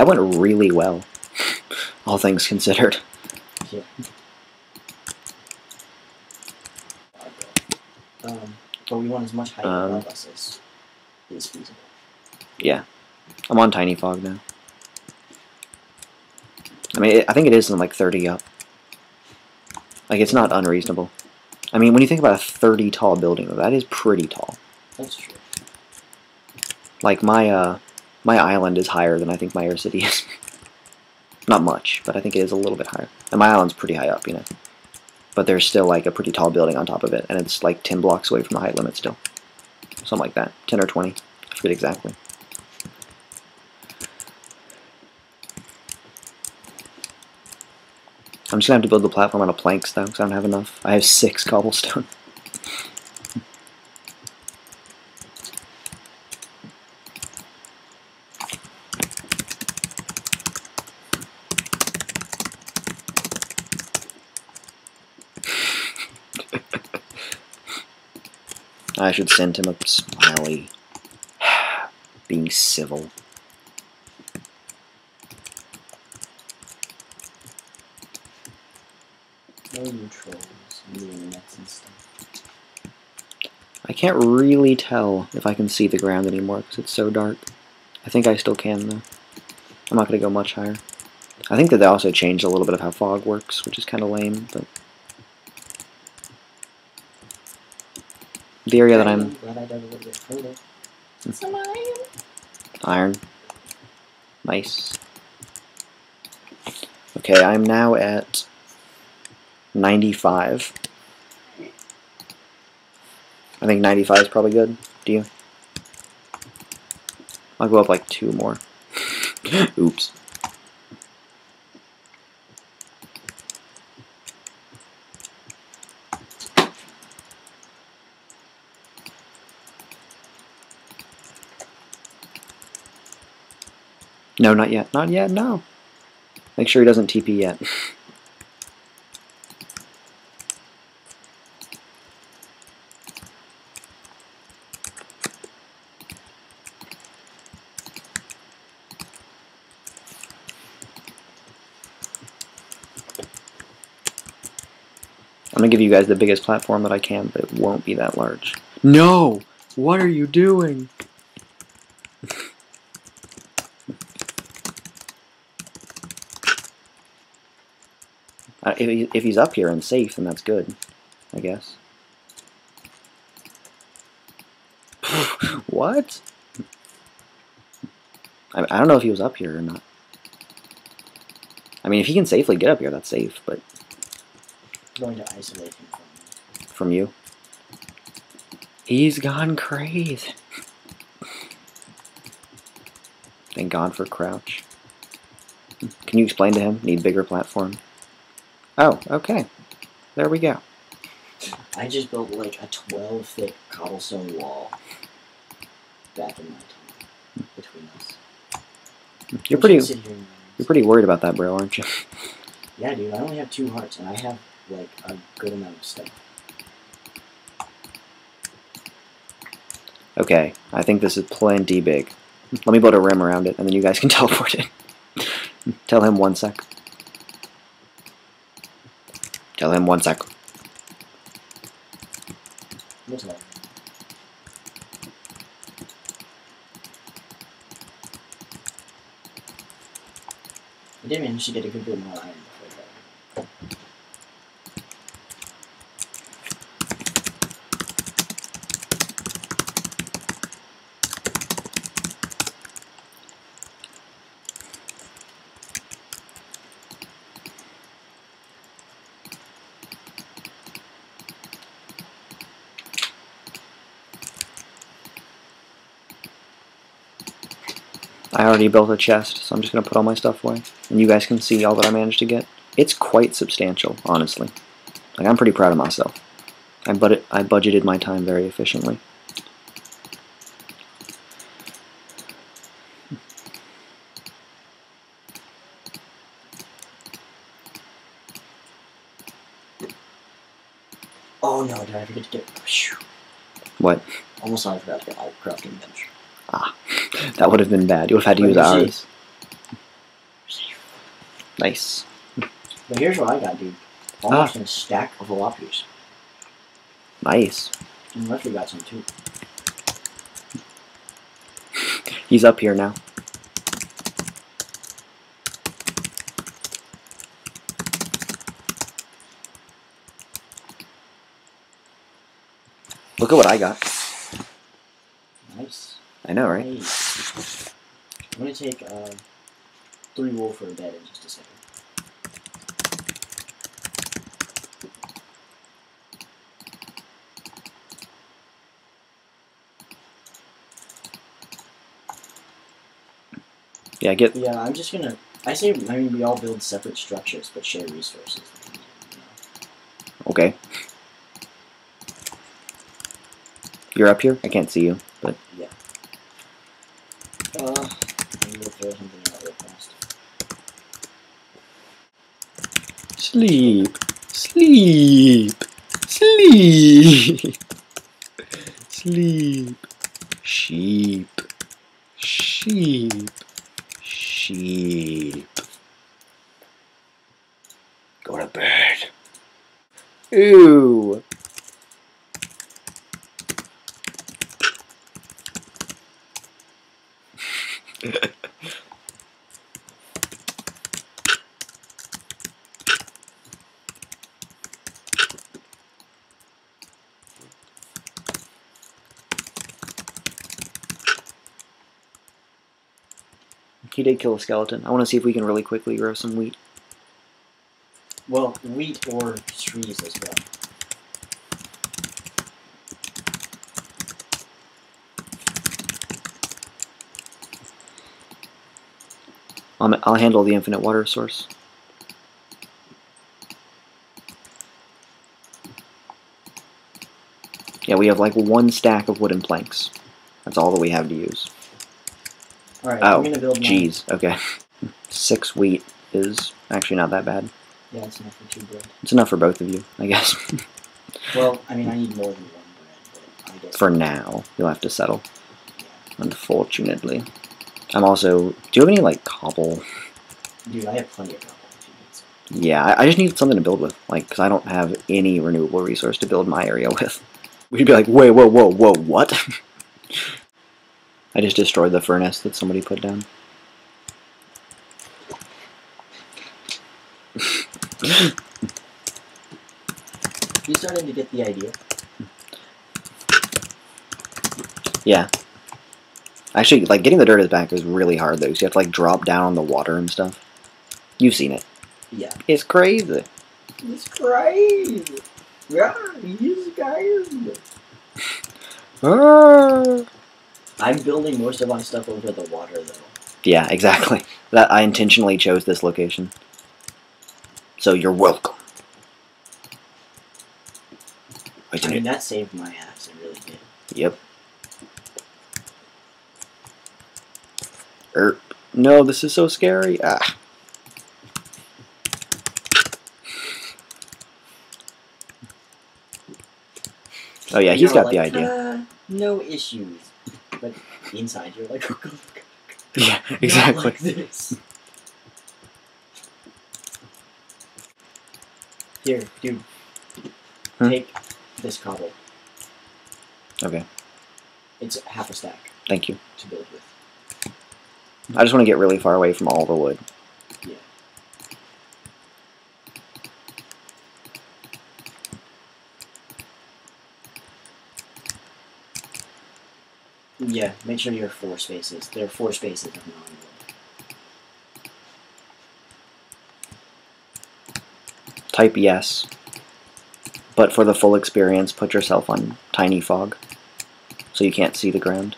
That went really well, all things considered. Yeah. Um, but we want as much height Um, above us as is feasible. Yeah, I'm on Tiny Fog now. I mean, it, I think it is in like 30 up. Like, it's not unreasonable. I mean, when you think about a 30 tall building, that is pretty tall. That's true. Like, my, uh, my island is higher than I think my air city is. not much, but I think it is a little bit higher. And my island's pretty high up, you know. But there's still, like, a pretty tall building on top of it, and it's, like, 10 blocks away from the height limit still. Something like that. 10 or 20. I forget exactly. I'm just gonna have to build the platform out of planks though, because I don't have enough. I have six cobblestone. I should send him a smiley. Being civil. No new trolls, and stuff. I can't really tell if I can see the ground anymore because it's so dark. I think I still can though. I'm not going to go much higher. I think that they also changed a little bit of how fog works, which is kind of lame, but... The area that I'm... glad I dug a little bit further. Some iron. Iron. Nice. Okay, I'm now at 95. I think 95 is probably good. Do you? I'll go up like two more. Oops. No, not yet. Not yet, no. Make sure he doesn't TP yet. I'm gonna give you guys the biggest platform that I can, but it won't be that large. No! What are you doing? Uh, if, he, if he's up here and safe, then that's good, I guess. what? I, I don't know if he was up here or not. I mean, if he can safely get up here, that's safe, but I'm going to isolate him from me. from you. He's gone crazy. Thank God for Crouch. Can you explain to him? Need bigger platform. Oh, okay. There we go. I just built like a 12 thick cobblestone wall back in my time between us. You're pretty. should sit here and- You're pretty worried about that, bro, aren't you? Yeah, dude, I only have two hearts and I have like a good amount of stuff. Okay, I think this is plenty big. Let me build a rim around it, and then you guys can teleport it. Tell him one sec. Tell him one sec. I didn't manage to get a good bit more iron before that. I already built a chest, so I'm just going to put all my stuff away. And you guys can see all that I managed to get. It's quite substantial, honestly. Like, I'm pretty proud of myself. I, bud I budgeted my time very efficiently. Oh no, did I forget to get. What? Almost I forgot to get my crafting bench. Ah, that would have been bad. You would have had to use ours. Nice. But here's what I got, dude. Ah. Almost a stack of Whoppers. Nice. And Lefty got some too. He's up here now. Look at what I got. I know, right? I'm gonna take uh, three wool for a bed in just a second. Yeah, get Yeah, I'm just gonna. I say, I mean, we all build separate structures, but share resources. Okay. You're up here? I can't see you, but Uh, I'm gonna throw something out real fast. Sleep, sleep, sleep, sleep, sheep, sheep, sheep. Go to bed. Ew. He did kill a skeleton. I want to see if we can really quickly grow some wheat. Well, wheat or trees as well. I'll, I'll handle the infinite water source. Yeah, we have like one stack of wooden planks. That's all that we have to use. Alright, Oh, I'm gonna build mine. Jeez, okay. Six wheat is actually not that bad. Yeah, it's enough for two bread. It's enough for both of you, I guess. Well, I mean, I need more than one bread, but I guess. for now, you'll have to settle, Yeah. unfortunately. I'm also. Do you have any like cobble? Dude, I have plenty of cobble if you need some. Yeah, I, I just need something to build with, like, because I don't have any renewable resource to build my area with. We'd be like, wait, whoa, whoa, whoa, what? I just destroyed the furnace that somebody put down. You starting to get the idea? Yeah. Actually, like getting the dirt back is really hard though. So you have to like drop down on the water and stuff. You've seen it. Yeah. It's crazy. It's crazy. Yeah, he's crazy. Ah. I'm building most of my stuff over the water, though. Yeah, exactly. That I intentionally chose this location. So you're welcome. Wait I mean, that saved my ass. It really did. Yep. Erp. No, this is so scary. Ah. Oh yeah, he's got the idea. "Uh, no issues. But inside, you're like, oh, Yeah, exactly. like this. Here, dude. Hmm? Take this cobble. Okay, It's half a stack thank you. to build with. I just want to get really far away from all the wood. Yeah. Yeah, make sure you're four spaces. There are four spaces of non-wood. Type yes. But for the full experience, put yourself on tiny fog. So you can't see the ground.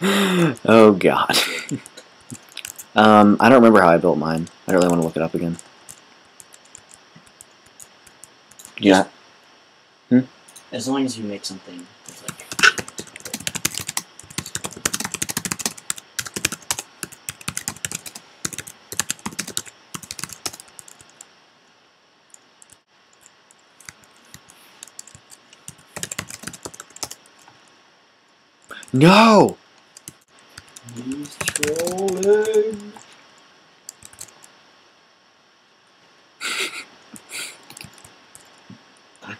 oh god. um, I don't remember how I built mine. I don't really want to look it up again. Yeah. Hmm? As long as you make something like. No. He's trolling. Back.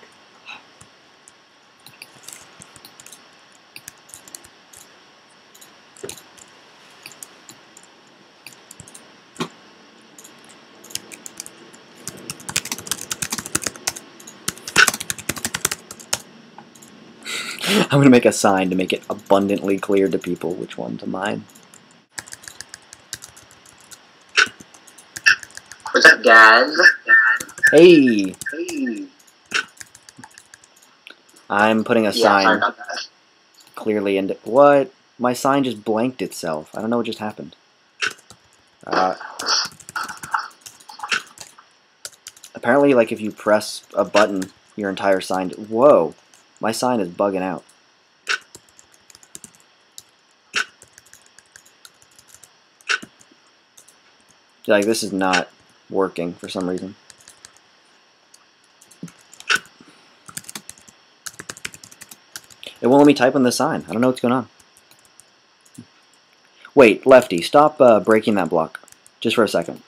I'm gonna make a sign to make it abundantly clear to people which one's mine. What's up, guys? Hey, Hey. I'm putting a Yeah, sign clearly into what? My sign just blanked itself. I don't know what just happened. Uh, apparently, like if you press a button, your entire sign. Whoa, my sign is bugging out. Like this is not working for some reason. It won't let me type on the sign. I don't know what's going on. Wait, Lefty, stop uh, breaking that block. Just for a second.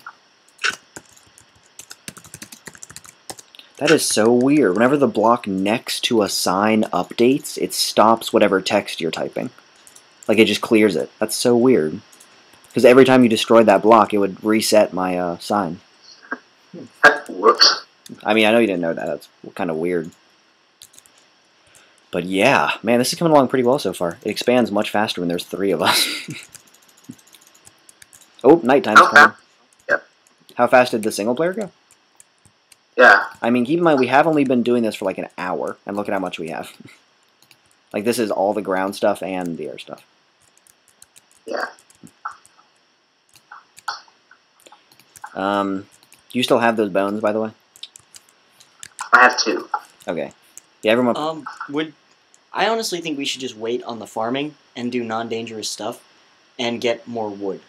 That is so weird. Whenever the block next to a sign updates, it stops whatever text you're typing. Like it just clears it. That's so weird. Because every time you destroyed that block, it would reset my uh, sign. Whoops. I mean, I know you didn't know that. That's kind of weird. But yeah, man, this is coming along pretty well so far. It expands much faster when there's three of us. oh, nighttime's Okay. coming. Yep. How fast did the single player go? Yeah. I mean, keep in mind, we have only been doing this for like an hour, and look at how much we have. like, this is all the ground stuff and the air stuff. Um, do you still have those bones, by the way? I have two. Okay. Yeah, everyone. Um, would I honestly think we should just wait on the farming and do non-dangerous stuff, and get more wood.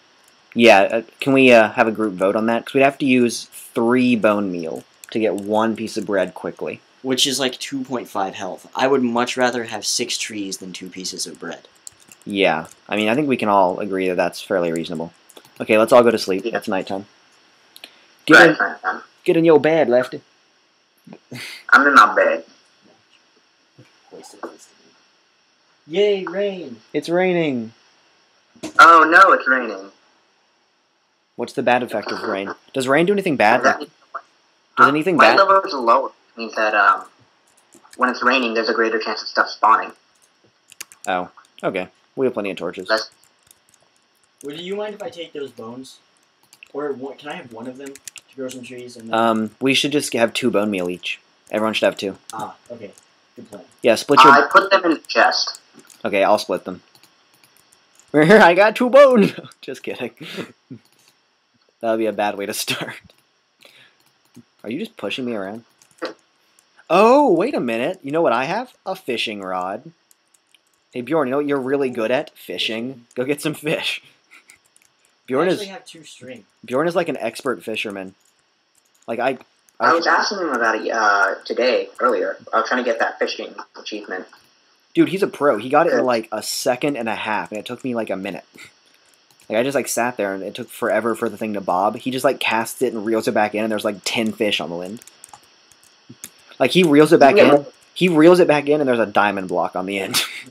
Yeah, uh, can we uh, have a group vote on that? Because we'd have to use three bone meal to get one piece of bread quickly. which is like 2.5 health. I would much rather have six trees than two pieces of bread. Yeah, I mean, I think we can all agree that that's fairly reasonable. Okay, let's all go to sleep. Yeah. It's nighttime. Get in, Right, right, right. get in your bed, Lefty. I'm in my bed. Yay, rain! It's raining. Oh no, it's raining. What's the bad effect of rain? Does rain do anything bad? That Like, does Uh, anything light bad? level is lower. It means that um, when it's raining, there's a greater chance of stuff spawning. Oh, okay. We have plenty of torches. That's- Would you mind if I take those bones? Or one, can I have one of them to grow some trees and then... Um, we should just have two bone meal each. Everyone should have two. ah, okay. Good plan. Yeah, split your. I put them in the chest. Okay, I'll split them. Here I got two bones. Just kidding. that would be a bad way to start. Are you just pushing me around? Oh, wait a minute. You know what I have? A fishing rod. Hey Bjorn, you know what you're really good at? Fishing. Go get some fish. Bjorn I is have two string. Bjorn is like an expert fisherman. Like I, I was asking him about it uh, today, earlier. I was trying to get that fishing achievement. dude, he's a pro. He got it in like a second and a half, and it took me like a minute. Like I just like sat there, and it took forever for the thing to bob. He just like casts it and reels it back in, and there's like ten fish on the wind. Like he reels it back Yeah. in, he reels it back in, and there's a diamond block on the end.